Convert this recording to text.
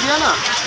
दिया ना।